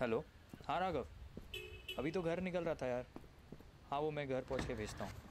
Hello हाँ राघव। अभी तो घर निकल रहा था यार। हाँ वो मैं घर पहुँच के भेजता हूँ।